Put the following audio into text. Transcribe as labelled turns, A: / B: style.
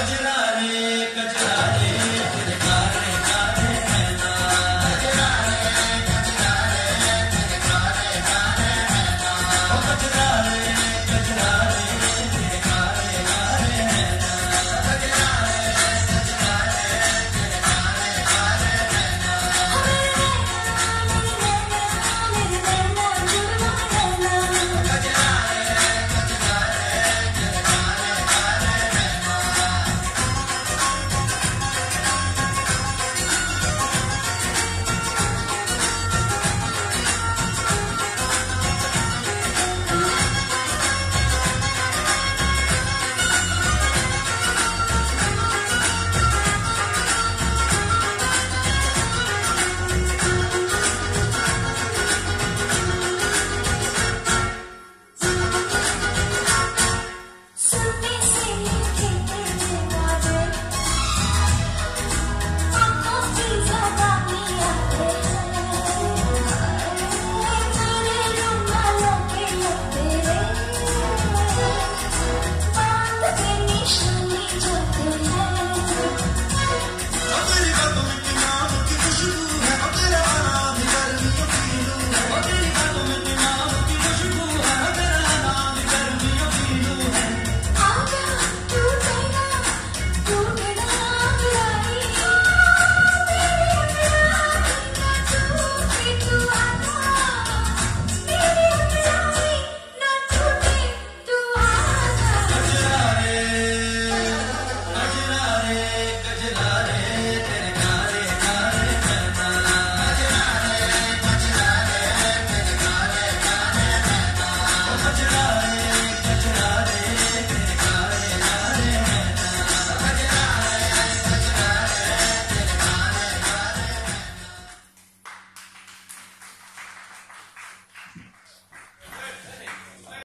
A: Rajana.